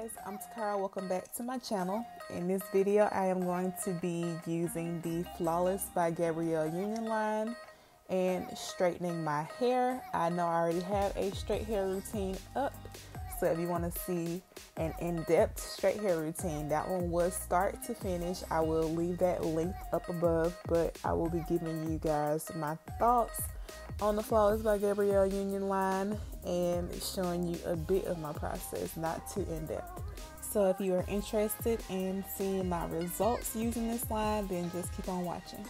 guys, I'm Takira. Welcome back to my channel. In this video, I am going to be using the Flawless by Gabrielle Union line and straightening my hair. I know I already have a straight hair routine up, so if you want to see an in-depth straight hair routine, that one was start to finish. I will leave that link up above, but I will be giving you guys my thoughts on the Flawless by Gabrielle Union line and showing you a bit of my process, not too in depth. So if you are interested in seeing my results using this line, then just keep on watching.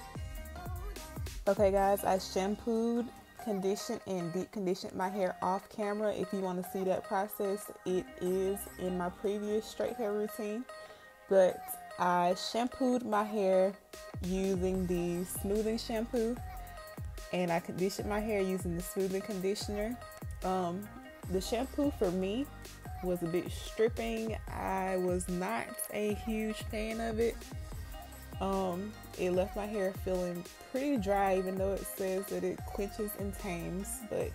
Okay guys, I shampooed, conditioned, and deep conditioned my hair off camera. If you want to see that process, it is in my previous straight hair routine. But I shampooed my hair using the smoothing shampoo and I conditioned my hair using the smoothing conditioner. Um, the shampoo for me was a bit stripping. I was not a huge fan of it. Um, it left my hair feeling pretty dry, even though it says that it quenches and tames. But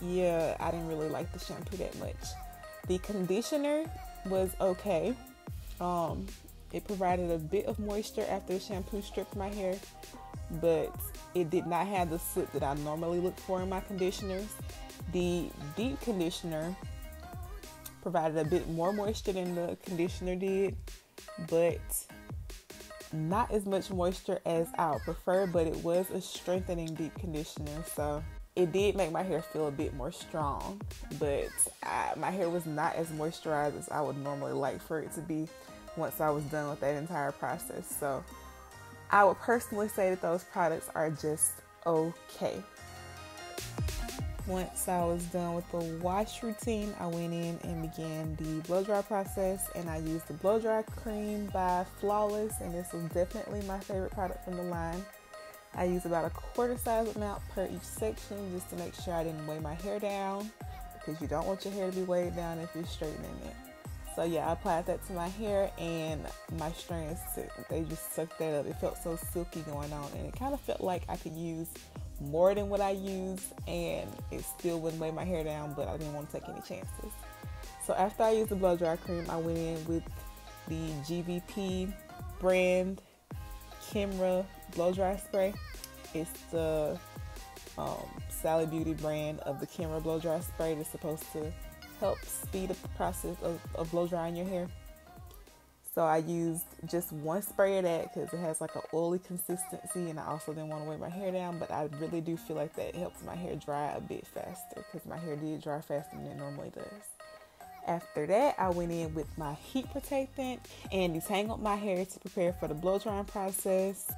yeah, I didn't really like the shampoo that much. The conditioner was okay. Um, it provided a bit of moisture after the shampoo stripped my hair, but it did not have the slip that I normally look for in my conditioners. The deep conditioner provided a bit more moisture than the conditioner did, but not as much moisture as I would prefer, but it was a strengthening deep conditioner. So it did make my hair feel a bit more strong, but I, my hair was not as moisturized as I would normally like for it to be once I was done with that entire process. So I would personally say that those products are just okay. Once I was done with the wash routine, I went in and began the blow dry process and I used the blow dry cream by Flawless and this was definitely my favorite product from the line. I used about a quarter size amount per each section just to make sure I didn't weigh my hair down because you don't want your hair to be weighed down if you're straightening it. So yeah, I applied that to my hair and my strands, they just sucked that up. It felt so silky going on and it kind of felt like I could use more than what I used and it still wouldn't weigh my hair down, but I didn't want to take any chances. So after I used the blow dry cream, I went in with the GVP brand Kenra blow dry spray. It's the um, Sally Beauty brand of the Kenra blow dry spray that's supposed to help speed up the process of, of blow drying your hair. So I used just one spray of that because it has like an oily consistency and I also didn't want to weigh my hair down, but I really do feel like that helps my hair dry a bit faster because my hair did dry faster than it normally does. After that, I went in with my heat protectant and detangled my hair to prepare for the blow drying process.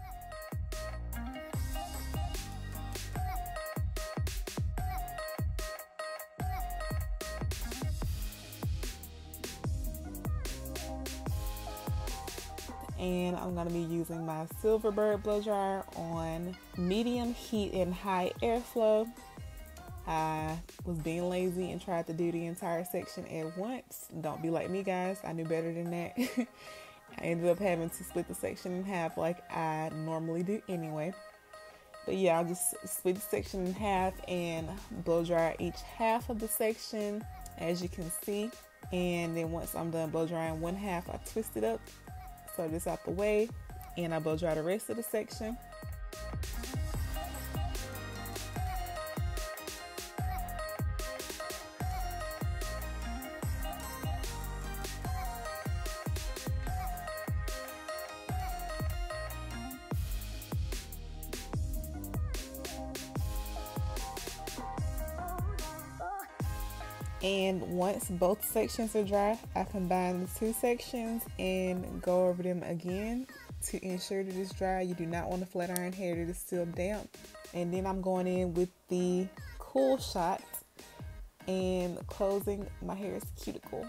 And I'm to be using my Silverbird blow dryer on medium heat and high airflow. I was being lazy and tried to do the entire section at once. Don't be like me, guys. I knew better than that. I ended up having to split the section in half like I normally do anyway. But yeah, I'll just split the section in half and blow dry each half of the section as you can see. And then once I'm done blow drying one half, I twist it up so this out the way and I blow dry the rest of the section. And once both sections are dry, I combine the two sections and go over them again to ensure that it's dry. You do not want a flat iron hair that is still damp. And then I'm going in with the cool shot and closing my hair's cuticle.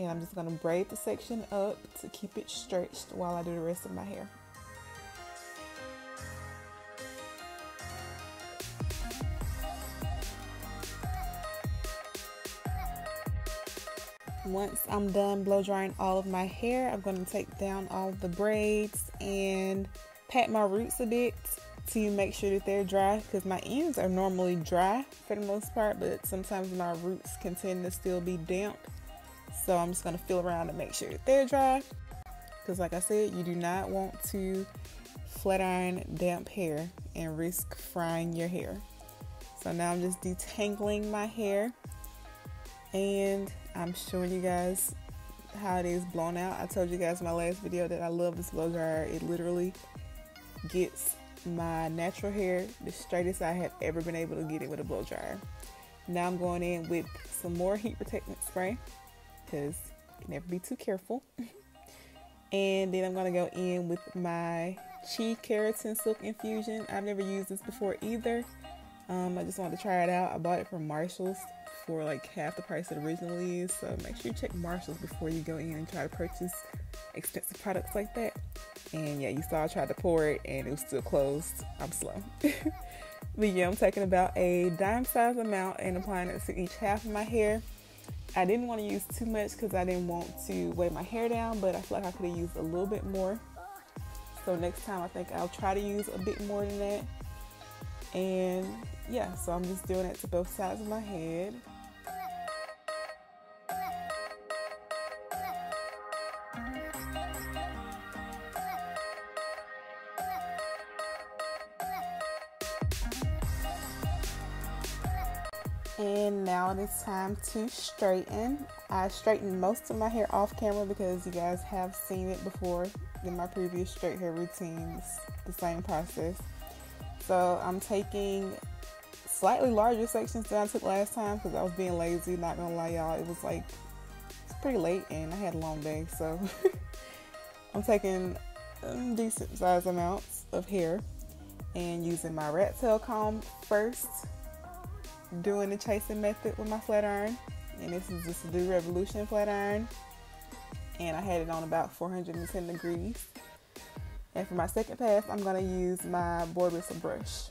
And I'm just going to braid the section up to keep it stretched while I do the rest of my hair. Once I'm done blow drying all of my hair, I'm going to take down all the braids and pat my roots a bit to make sure that they're dry because my ends are normally dry for the most part, but sometimes my roots can tend to still be damp. So I'm just gonna feel around to make sure that they're dry. Because like I said, you do not want to flat iron damp hair and risk frying your hair. So now I'm just detangling my hair and I'm showing you guys how it is blown out. I told you guys in my last video that I love this blow dryer. It literally gets my natural hair the straightest I have ever been able to get it with a blow dryer. Now I'm going in with some more heat protectant spray because never be too careful. and then I'm going to go in with my Chi Keratin Silk Infusion. I've never used this before either. Um, I just wanted to try it out. I bought it from Marshall's for like half the price it originally is. So make sure you check Marshalls before you go in and try to purchase expensive products like that. And yeah, you saw I tried to pour it and it was still closed. I'm slow. but yeah, I'm taking about a dime size amount and applying it to each half of my hair. I didn't want to use too much because I didn't want to weigh my hair down, but I feel like I could have used a little bit more. So next time I think I'll try to use a bit more than that. And yeah, so I'm just doing it to both sides of my head. Time to straighten. I straightened most of my hair off camera because you guys have seen it before in my previous straight hair routines, the same process. So I'm taking slightly larger sections than I took last time because I was being lazy, not gonna lie y'all. It was like, it's pretty late and I had a long day. So I'm taking decent size amounts of hair and using my rat tail comb first doing the chasing method with my flat iron and this is just the Revolution flat iron. And I had it on about 410 degrees. And for my second pass I'm to use my boar bristle brush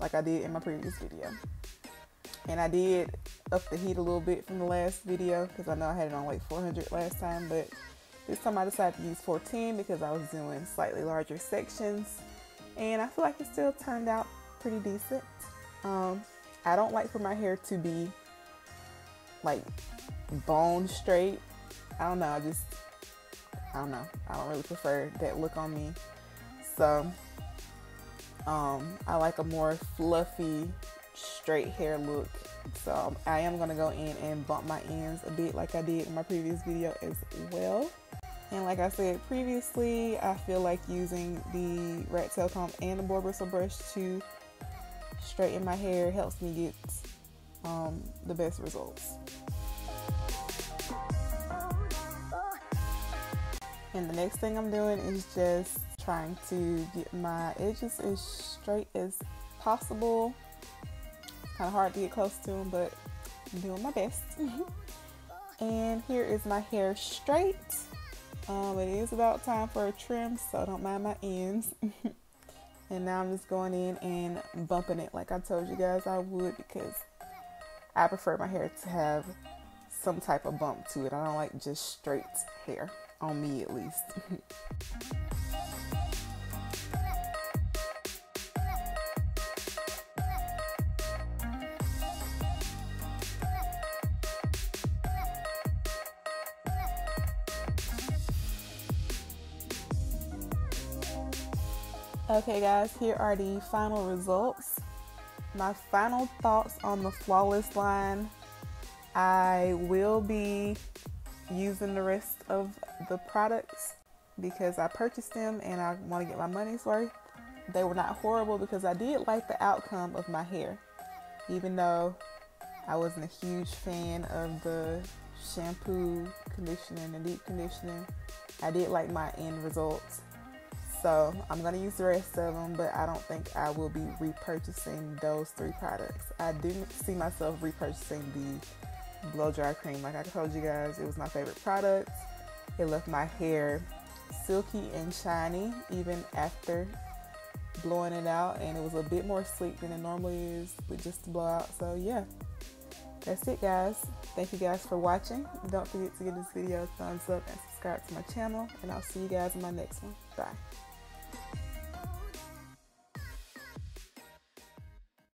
like I did in my previous video. And I did up the heat a little bit from the last video because I know I had it on like 400 last time but this time I decided to use 14 because I was doing slightly larger sections. And I feel like it still turned out pretty decent. Um, I don't like for my hair to be like bone straight. I don't know. I just, I don't know. I don't really prefer that look on me. So, um, I like a more fluffy, straight hair look. So I am going to go in and bump my ends a bit like I did in my previous video as well. And like I said previously, I feel like using the rat tail comb and the boar bristle brush to straighten my hair helps me get um, the best results. And the next thing I'm doing is just trying to get my edges as straight as possible. Kind of hard to get close to them, but I'm doing my best. and here is my hair straight. Um, it is about time for a trim, so don't mind my ends. And now I'm just going in and bumping it like I told you guys I would because I prefer my hair to have some type of bump to it. I don't like just straight hair, on me at least. Okay, guys, here are the final results. My final thoughts on the Flawless line. I will be using the rest of the products because I purchased them and I want to get my money's worth. They were not horrible because I did like the outcome of my hair, even though I wasn't a huge fan of the shampoo, conditioning, and deep conditioning. I did like my end results. So I'm going to use the rest of them, but I don't think I will be repurchasing those three products. I didn't see myself repurchasing the blow dry cream. Like I told you guys, it was my favorite product. It left my hair silky and shiny even after blowing it out and it was a bit more sleek than it normally is with just the blowout. So yeah, that's it guys. Thank you guys for watching. Don't forget to give this video a thumbs up and subscribe to my channel and I'll see you guys in my next one. Bye.